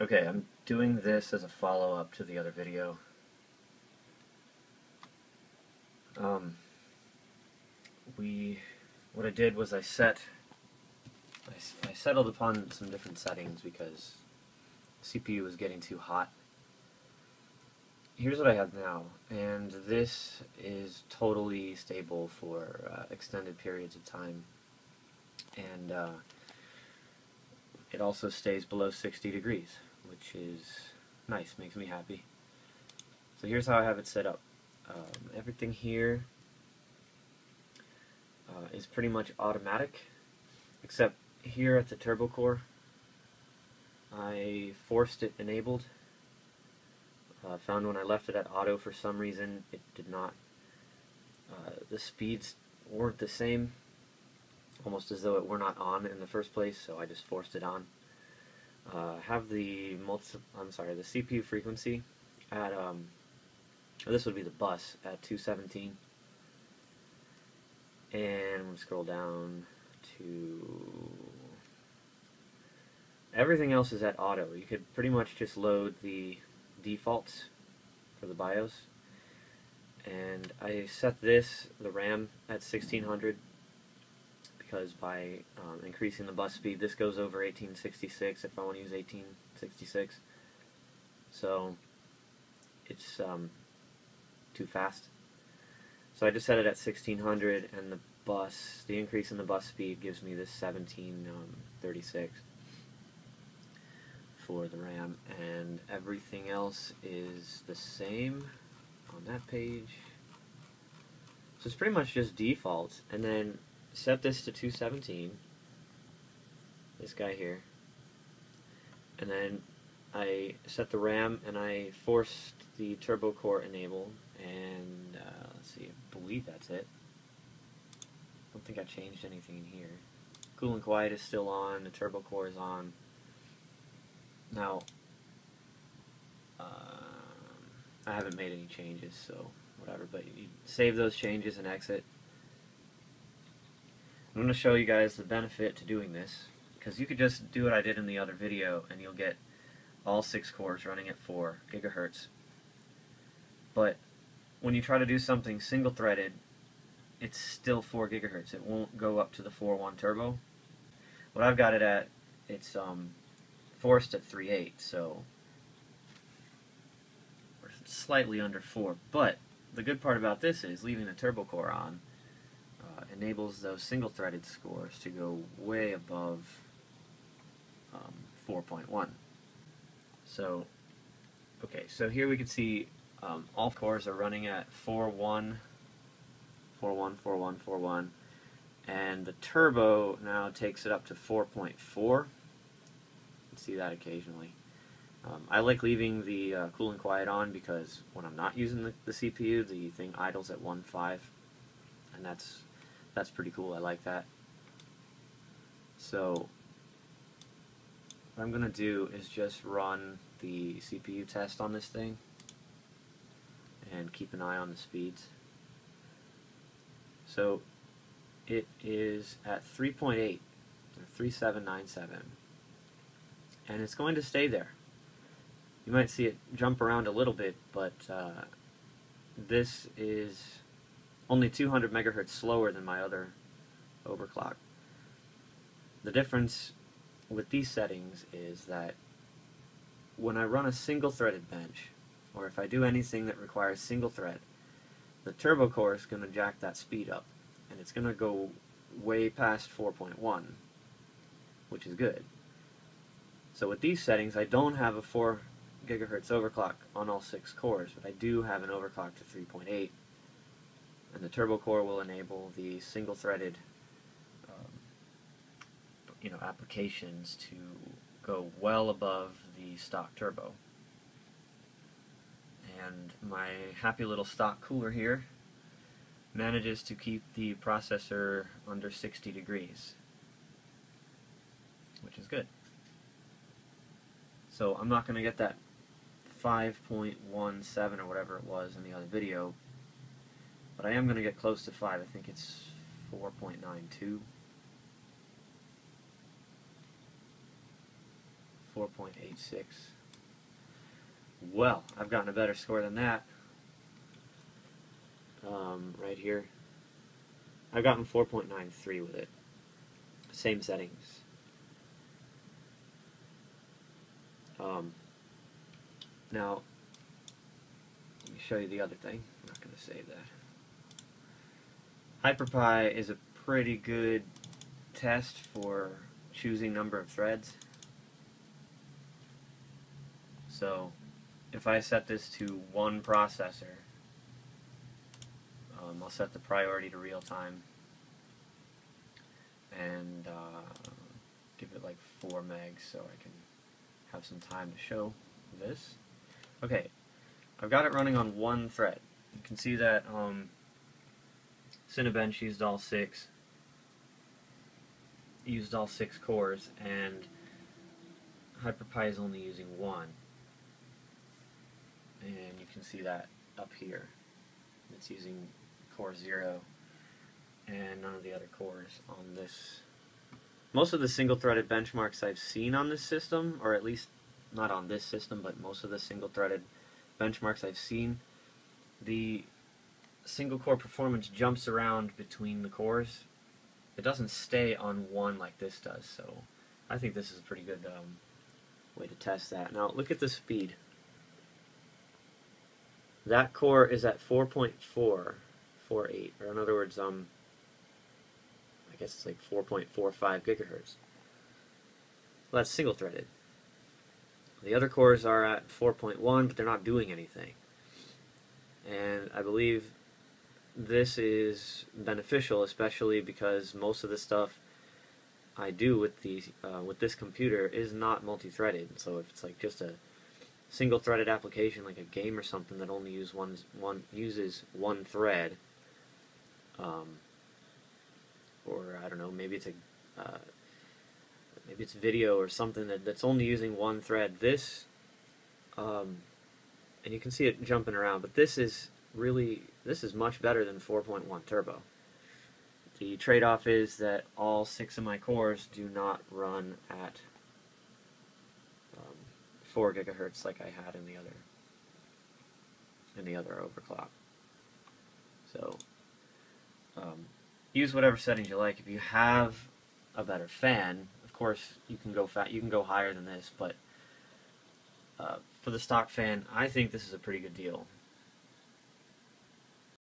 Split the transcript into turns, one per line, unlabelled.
Okay, I'm doing this as a follow-up to the other video. Um, we, what I did was I set, I, I settled upon some different settings because CPU was getting too hot. Here's what I have now, and this is totally stable for uh, extended periods of time. And uh, it also stays below 60 degrees, which is nice, makes me happy. So here's how I have it set up. Um, everything here uh, is pretty much automatic, except here at the turbo core, I forced it enabled. Uh, found when I left it at auto for some reason it did not. Uh, the speeds weren't the same, almost as though it were not on in the first place, so I just forced it on. Uh, have the multi I'm sorry, the CPU frequency at um, this would be the bus at 217 and I'm to scroll down to everything else is at auto. You could pretty much just load the defaults for the BIOS and I set this, the RAM, at 1600 because by um, increasing the bus speed this goes over 1866 if I want to use 1866 so it's um, too fast. So I just set it at 1600 and the bus, the increase in the bus speed gives me this 1736 um, for the RAM. And everything else is the same on that page. So it's pretty much just defaults. And then set this to 217 this guy here and then I set the RAM and I forced the turbo core enable and uh, let's see, I believe that's it. I don't think I changed anything in here. Cool and quiet is still on, the turbo core is on. Now, uh, I haven't made any changes, so whatever, but you save those changes and exit. I'm going to show you guys the benefit to doing this, because you could just do what I did in the other video and you'll get all six cores running at 4 gigahertz. But when you try to do something single threaded, it's still 4 gigahertz. It won't go up to the 4.1 turbo. What I've got it at, it's um, forced at 3.8, so we're slightly under 4. But the good part about this is leaving the turbo core on enables those single threaded scores to go way above um, 4.1. So, okay, so here we can see um, all cores are running at 4.1, 4.1, 4.1, 4.1, and the turbo now takes it up to 4.4. You see that occasionally. Um, I like leaving the uh, cool and quiet on because when I'm not using the, the CPU, the thing idles at 1.5, and that's that's pretty cool. I like that. So what I'm going to do is just run the CPU test on this thing and keep an eye on the speeds. So it is at 3.8 3797 and it's going to stay there. You might see it jump around a little bit but uh, this is only 200 megahertz slower than my other overclock. The difference with these settings is that when I run a single threaded bench or if I do anything that requires single thread, the turbo core is going to jack that speed up, and it's going to go way past 4.1, which is good. So with these settings, I don't have a 4 gigahertz overclock on all six cores, but I do have an overclock to 3.8, and the turbo core will enable the single-threaded, um, you know, applications to go well above the stock turbo. And my happy little stock cooler here manages to keep the processor under 60 degrees which is good. So I'm not going to get that 5.17 or whatever it was in the other video but I am going to get close to 5 I think it's 4.92 4.86. Well, I've gotten a better score than that. Um, right here. I've gotten 4.93 with it. Same settings. Um, now, let me show you the other thing. I'm not going to save that. Hyper Pi is a pretty good test for choosing number of threads. So, if I set this to one processor, um, I'll set the priority to real time and uh, give it like 4 megs so I can have some time to show this. Okay, I've got it running on one thread. You can see that um, Cinebench used all six used all six cores and Hyper Pi is only using one. And you can see that up here. It's using core 0 and none of the other cores on this. Most of the single threaded benchmarks I've seen on this system or at least not on this system but most of the single threaded benchmarks I've seen the single core performance jumps around between the cores it doesn't stay on one like this does so I think this is a pretty good um, way to test that now look at the speed that core is at 4.448, or in other words, um, I guess it's like 4.45 gigahertz. Well, that's single threaded. The other cores are at 4.1, but they're not doing anything. And I believe this is beneficial, especially because most of the stuff I do with the uh, with this computer is not multi-threaded. So if it's like just a single-threaded application like a game or something that only use one one uses one thread, um, or I don't know, maybe it's a uh, maybe it's video or something that, that's only using one thread. This, um, and you can see it jumping around, but this is really this is much better than 4.1 turbo. The trade-off is that all six of my cores do not run at 4 gigahertz like I had in the other in the other overclock. So um, use whatever settings you like. If you have a better fan, of course you can go fat. You can go higher than this, but uh, for the stock fan, I think this is a pretty good deal.